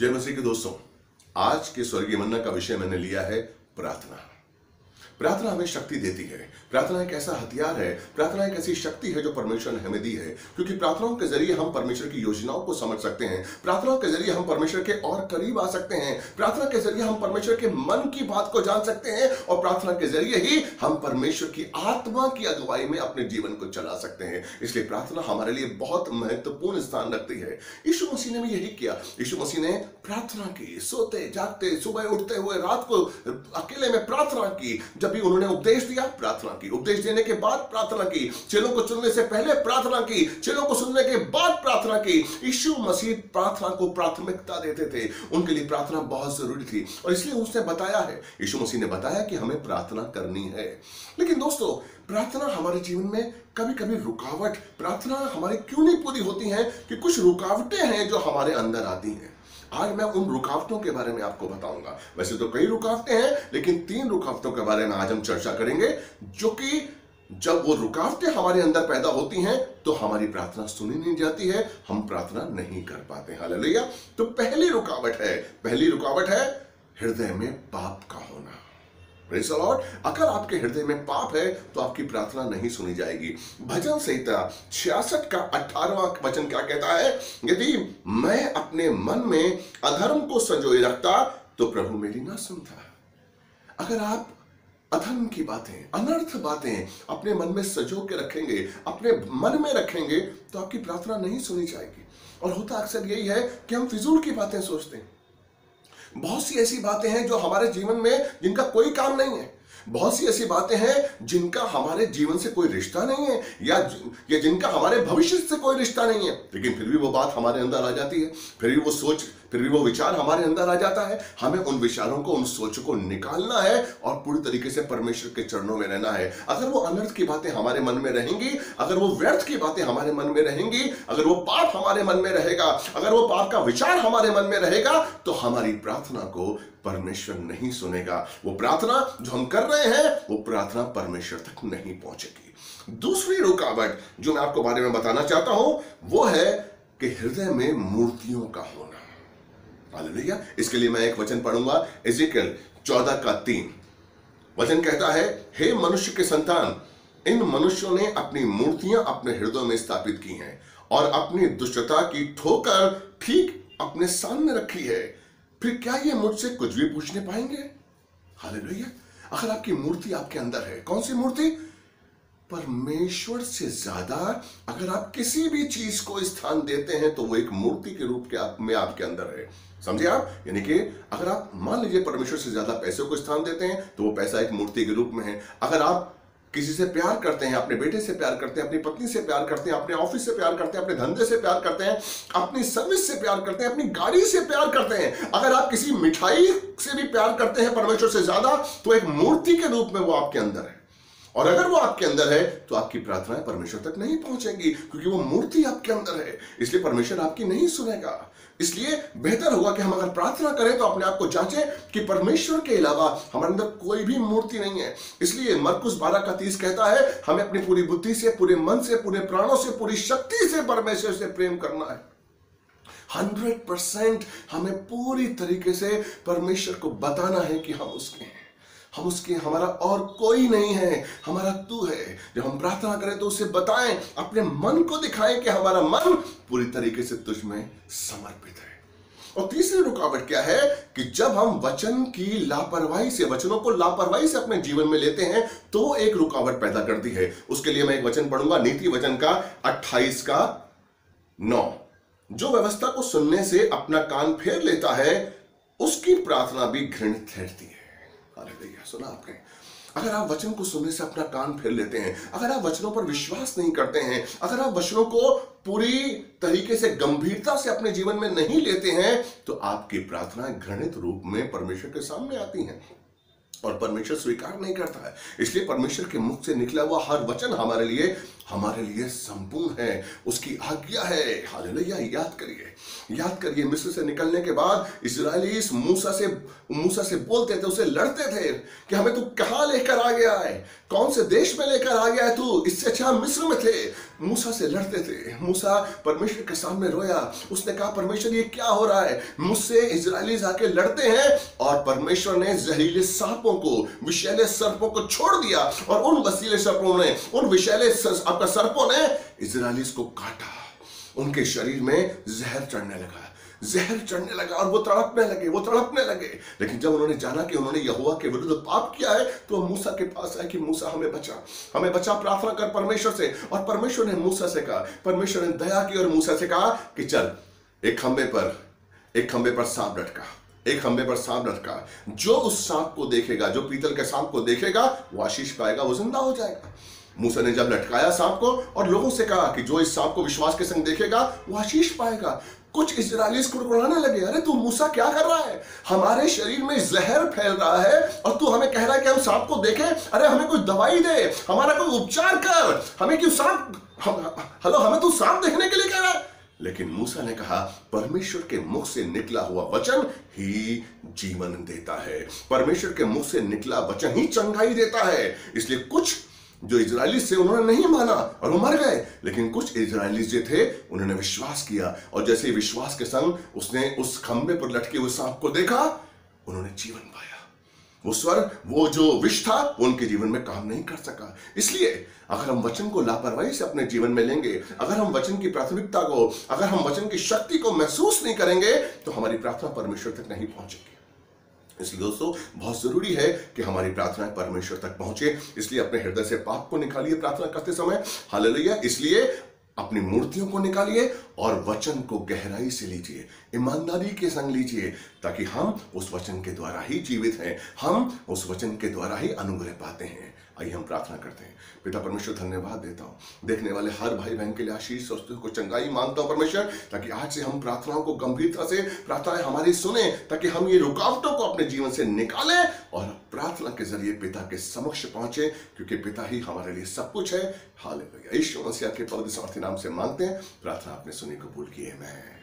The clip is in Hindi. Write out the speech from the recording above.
जय मसीह के दोस्तों आज के स्वर्गीय मन्ना का विषय मैंने लिया है प्रार्थना। प्रार्थना हमें शक्ति देती है। प्रार्थना एक ऐसा हथियार है, प्रार्थना एक ऐसी शक्ति है जो परमेश्वर ने हमें दी है, क्योंकि प्रार्थनाओं के ज़रिए हम परमेश्वर की योजनाओं को समझ सकते हैं। प्रार्थनाओं के ज़रिए हम परमेश्वर के और करीब आ सकते हैं। प्रार्थना के ज़रिए हम परमेश्वर के मन की बात को जान सकते हैं और प्रार्थना के ज़रिए ही हम परमेश्वर की आत्मा की अगुवाई में अपने जीवन को चला सकते हैं। इसलिए प्रार्थना हमारे लिए बहुत महत्वपूर्ण स्थान रखती है। यीशु मसीह ने भी यही किया। यीशु मसीह ने प्रार्थना की, सोते, जागते, सुबह उठते हुए रात को, अकेले में प्रार्थना की, जब भी उन्होंने उपदेश दिया, प्रार्थना की। उपदेश देने के बाद प्रार्थना की, चेलों को चुनने से पहले प्रार्थना की, चेलों को सुनने के बाद प्रार्थना की। यीशु मसीह प्रार्थना को प्राथमिकता देते थे। उनके लिए प्रार्थना बहुत ज़रूरी थी और इसलिए उसने बताया है। यीशु मसीह ने बताया कि हमें प्रार्थना करनी है। लेकिन दोस्तों, प्रार्थना हमारे जीवन में कभी कभी रुकावट, प्रार्थना हमारी क्यों नहीं पूरी होती है कि कुछ रुकावटें हैं जो हमारे अंदर आती हैं? आज मैं उन रुकावटों के बारे में आपको बताऊँगा। वैसे तो कई रुकावटें हैं, लेकिन तीन रुकावटों के बारे में आज हम चर्चा करेंगे, जो कि जब वो रुकावटें हमारे अंदर पैदा होती हैं तो हमारी प्रार्थना सुनी नहीं जाती है, हम प्रार्थना नहीं कर पाते। हालेलुया। तो पहली रुकावट है, पहली रुकावट है, हृदय में पाप का होना। Lord. अगर आपके हृदय में पाप है तो आपकी प्रार्थना नहीं सुनी जाएगी। भजन संहिता छियासठ का अठारवा वचन क्या कहता है? यदि मैं अपने मन में अधर्म को संजोए रखता तो प्रभु मेरी ना सुनता। अगर आप अधर्म की बातें, अनर्थ बातें अपने मन में सजो के रखेंगे, अपने मन में रखेंगे तो आपकी प्रार्थना नहीं सुनी जाएगी। और होता अक्सर यही है कि हम फिजूल की बातें सोचते हैं। बहुत सी ऐसी बातें हैं जो हमारे जीवन में जिनका कोई काम नहीं है। बहुत सी ऐसी बातें हैं जिनका हमारे जीवन से कोई रिश्ता नहीं है, या या जिनका हमारे भविष्य से कोई रिश्ता नहीं है। लेकिन फिर भी वो बात हमारे अंदर आ जाती है। फिर भी वो सोच फिर भी वो विचार हमारे अंदर आ जाता है। हमें उन विचारों को, उन सोच को निकालना है और पूरी तरीके से परमेश्वर के चरणों में रहना है। अगर वो अनर्थ की बातें हमारे मन में रहेंगी, अगर वो व्यर्थ की बातें हमारे मन में रहेंगी, अगर वो पाप हमारे मन में रहेगा, अगर वो पाप का विचार हमारे मन में रहेगा तो हमारी प्रार्थना को परमेश्वर नहीं सुनेगा। वो प्रार्थना जो हम कर रहे हैं, वो प्रार्थना परमेश्वर तक नहीं पहुंचेगी। दूसरी रुकावट जो मैं आपको बारे में बताना चाहता हूँ, वो है कि हृदय में मूर्तियों का होना। हालेलुया। इसके लिए मैं एक वचन पढ़ूँगा, इजिकल चौदह का तीन। वचन कहता है, हे मनुष्य के संतान, इन मनुष्यों ने अपनी मूर्तियाँ अपने हृदय में स्थापित की हैं और अपनी दुष्टता की ठोकर ठीक अपने सामने रखी है। फिर क्या ये मुझसे कुछ भी पूछने पाएँगे? हालेलुया। अगर आपकी मूर्ति आपके अंदर है, कौन सी मूर्ति? परमेश्वर से ज़्यादा अगर आप किसी भी चीज़ को स्थान देते हैं तो वो एक मूर्ति के रूप के आप, में आपके अंदर है। समझे आप? यानी कि अगर आप मान लीजिए परमेश्वर से ज़्यादा पैसे को स्थान देते हैं तो वो पैसा एक मूर्ति के रूप में है। अगर आप किसी से प्यार करते हैं, अपने बेटे से प्यार करते हैं, अपनी पत्नी से प्यार करते हैं, अपने ऑफ़िस से प्यार करते हैं, अपने धंधे से प्यार करते हैं, अपनी सर्विस से प्यार करते हैं, अपनी गाड़ी से प्यार करते हैं, अगर आप किसी मिठाई से भी प्यार करते हैं परमेश्वर से ज़्यादा तो एक मूर्ति के रूप में वो आपके अंदर है। और अगर वो आपके अंदर है तो आपकी प्रार्थनाएँ परमेश्वर तक नहीं पहुंचेंगी, क्योंकि वो मूर्ति आपके अंदर है। इसलिए परमेश्वर आपकी नहीं सुनेगा। इसलिए बेहतर होगा कि हम अगर प्रार्थना करें तो अपने आप को जांचें कि परमेश्वर के अलावा हमारे अंदर कोई भी मूर्ति नहीं है। इसलिए मरकुस बारह का तीस कहता है, हमें अपनी पूरी बुद्धि से, पूरे मन से, पूरे प्राणों से, पूरी शक्ति से परमेश्वर से प्रेम करना है। हंड्रेड परसेंट हमें पूरी तरीके से परमेश्वर को बताना है कि हम उसके हैं। हम उसके, हमारा और कोई नहीं है, हमारा तू है। जब हम प्रार्थना करें तो उसे बताएँ, अपने मन को दिखाएँ कि हमारा मन पूरी तरीके से तुझ में समर्पित है। और तीसरी रुकावट क्या है कि जब हम वचन की लापरवाही से, वचनों को लापरवाही से अपने जीवन में लेते हैं तो एक रुकावट पैदा करती है। उसके लिए मैं एक वचन पढ़ूँगा, नीति वचन का 28 का 9 जो व्यवस्था को सुनने से अपना कान फेर लेता है, उसकी प्रार्थना भी घृणित ठहरती है। हालेलुया सुना आपने। अगर आप वचन को सुनने से अपना कान फेर लेते हैं, अगर आप वचनों पर विश्वास नहीं करते हैं, अगर आप वचनों को पूरी तरीके से गंभीरता से अपने जीवन में नहीं लेते हैं तो आपकी प्रार्थनाएँ घृणित रूप में परमेश्वर के सामने आती हैं। और परमेश्वर स्वीकार नहीं करता है। इसलिए परमेश्वर के मुख से निकला हुआ हर वचन हमारे लिए हमारे लिए संपूर्ण है, उसकी आज्ञा है। हालेलुया, याद करिए। याद करिए, मिस्र से निकलने के बाद इसराइली इस मूसा से मूसा से बोलते थे, उसे लड़ते थे कि हमें तू कहाँ लेकर आ गया है कौन से देश में लेकर आ गया है तू? इससे अच्छा मिस्र में थे। मूसा से लड़ते थे। मूसा परमेश्वर के सामने रोया। उसने कहा, परमेश्वर, ये क्या हो रहा है? मुझसे इसराइली आके लड़ते हैं? और परमेश्वर ने जहरीले सांपों को, विषैले सर्पों को छोड़ दिया। और उन वसीले सर्पों ने, उन विषैले आपका सर्पों ने इसराइली को काटा। उनके शरीर में जहर चढ़ने लगा। जहर चढ़ने लगा और वो तड़पने लगे, वो तड़पने लगे। लेकिन जब उन्होंने जाना कि उन्होंने यहुआ के विरुद्ध पाप किया है तो मूसा के पास आए कि मूसा हमें बचा। हमें बचा, प्रार्थना कर परमेश्वर से। और परमेश्वर ने मूसा से कहा, परमेश्वर ने दया की और मूसा से कहा कि चल, एक खंबे पर, एक खंबे पर सांप लटका। एक खंबे पर सांप लटका। जो उस सांप को देखेगा, जो पीतल के सांप को देखेगा, वो आशीष पाएगा, वो ज़िंदा हो जाएगा। मूसा ने जब लटकाया सांप को और लोगों से कहा कि जो इस सांप को विश्वास के संग देखेगा वो आशीष पाएगा। कुछ इसराइली कुड़कुड़ाने लगे अरे तू मूसा क्या कर रहा है? हमारे शरीर में जहर फैल रहा है और तू हमें कह रहा है कि हम सांप को देखें अरे हमें कोई दवाई दे हमारा कोई उपचार कर हमें क्यों सांप हम, हेलो हमें तू सांप देखने के लिए कह रहा है? लेकिन मूसा ने कहा परमेश्वर के मुख से निकला हुआ वचन ही जीवन देता है। परमेश्वर के मुख से निकला वचन ही चंगाई देता है। इसलिए कुछ जो इजरायली से उन्होंने नहीं माना और वो मर गए। लेकिन कुछ इजरायली जो थे, उन्होंने विश्वास किया और जैसे ही विश्वास के संग उसने उस खंबे पर लटके हुए सांप को देखा, उन्होंने जीवन पाया। वो स्वर, वो जो विष था, वो उनके जीवन में काम नहीं कर सका। इसलिए अगर हम वचन को लापरवाही से अपने जीवन में लेंगे, अगर हम वचन की प्राथमिकता को, अगर हम वचन की शक्ति को महसूस नहीं करेंगे तो हमारी प्रार्थना परमेश्वर तक नहीं पहुंचेगी। इसलिए दोस्तों, बहुत ज़रूरी है कि हमारी प्रार्थना परमेश्वर तक पहुँचे। इसलिए अपने हृदय से पाप को निकालिए प्रार्थना करते समय। हालेलुया। इसलिए अपनी मूर्तियों को निकालिए और वचन को गहराई से लीजिए, ईमानदारी के संग लीजिए, ताकि हम उस वचन के द्वारा ही जीवित हैं, हम उस वचन के द्वारा ही अनुग्रह पाते हैं। आइए हम प्रार्थना करते हैं। पिता परमेश्वर, धन्यवाद देता हूँ। देखने वाले हर भाई बहन के लिए आशीष और को चंगाई माँगता हूँ परमेश्वर, ताकि आज से हम प्रार्थनाओं को गंभीरता से, प्रार्थनाएँ हमारी सुने, ताकि हम ये रुकावटों को अपने जीवन से निकालें और प्रार्थना के ज़रिए पिता के समक्ष पहुँचे, क्योंकि पिता ही हमारे लिए सब कुछ है। हाल ईश्वर मसीहा के पवित्र सार्थी नाम से मांगते हैं। प्रार्थना आपने सुनी, कबूल किए मैं